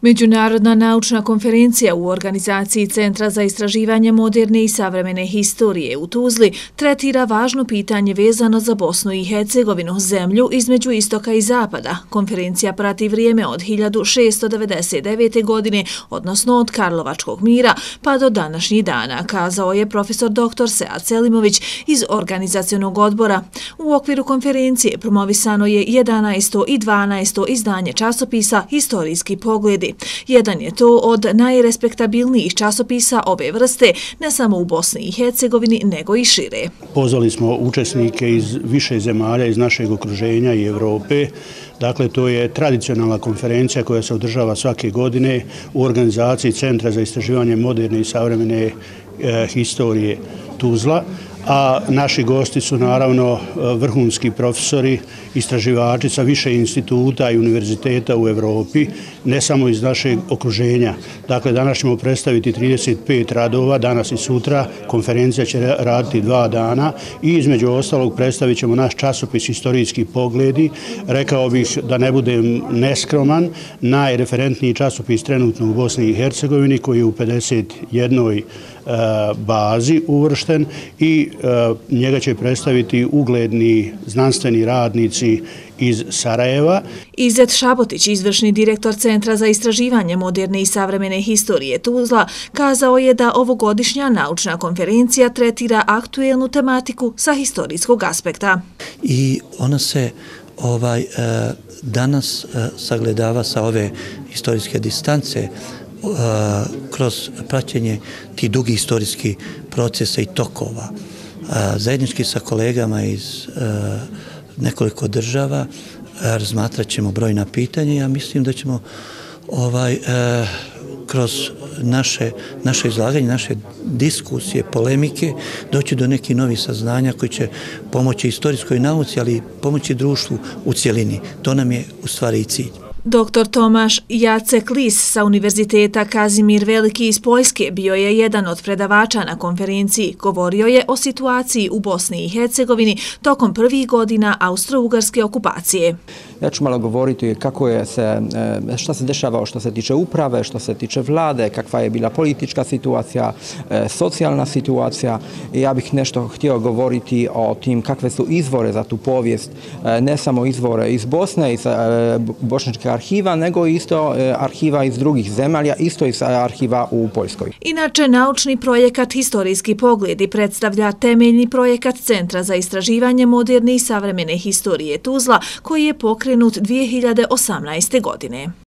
Međunarodna naučna konferencija u organizaciji Centra za istraživanje moderne i savremene historije u Tuzli tretira važno pitanje vezano za Bosnu i Hercegovinu, zemlju između istoka i zapada. Konferencija prati vrijeme od 1699. godine, odnosno od Karlovačkog mira, pa do današnjih dana, kazao je profesor dr. Sead Selimović iz organizacijonog odbora. U okviru konferencije promovisano je 11. i 12. izdanje časopisa Historijski pogledi Jedan je to od najrespektabilnijih časopisa ove vrste, ne samo u Bosni i Hercegovini, nego i šire. Pozvali smo učesnike iz više zemalja iz našeg okruženja i Evrope. Dakle, to je tradicionalna konferencija koja se održava svake godine u organizaciji Centra za istraživanje moderne i savremene e, historije Tuzla a naši gosti su naravno vrhunski profesori, istraživači sa više instituta i univerziteta u Evropi, ne samo iz našeg okruženja. Dakle, danas ćemo predstaviti 35 radova, danas i sutra, konferencija će raditi dva dana i između ostalog predstavit ćemo naš časopis Historijski pogledi. Rekao bih da ne budem neskroman, najreferentniji časopis trenutno u Bosni i Hercegovini koji je u 51 e, bazi uvršten i njega će predstaviti ugledni znanstveni radnici iz Sarajeva. Izet Šabotić, izvršni direktor Centra za istraživanje moderne i savremene historije Tuzla, kazao je da ovogodišnja naučna konferencija tretira aktuelnu tematiku sa historijskog aspekta. I ona se ovaj e, danas e, sagledava sa ove historijske distance kroz praćenje ti dugi istorijski procesa i tokova. Zajednički sa kolegama iz nekoliko država razmatrat ćemo brojna pitanja. Ja mislim da ćemo ovaj kroz naše, naše izlaganje, naše diskusije, polemike, doći do nekih novih saznanja koji će pomoći istorijskoj nauci, ali pomoći društvu u cijelini. To nam je u stvari i cilj. Dr. Tomaš Jacek Lis sa Univerziteta Kazimir Veliki iz Poljske bio je jedan od predavača na konferenciji. Govorio je o situaciji u Bosni i Hercegovini tokom prvih godina austro-ugarske okupacije. Ja ću malo govoriti kako je se, e, šta se dešavao što se tiče uprave, što se tiče vlade, kakva je bila politička situacija, e, socijalna situacija. Ja bih nešto htio govoriti o tim kakve su izvore za tu povijest, e, ne samo izvore iz Bosne, iz bošničke arhiva, nego isto e, arhiva iz drugih zemalja, isto iz e, arhiva u Poljskoj. Inače, naučni projekat Historijski pogledi predstavlja temeljni projekat Centra za istraživanje moderne i savremene historije Tuzla, koji je pokrenut pokrenut 2018. godine.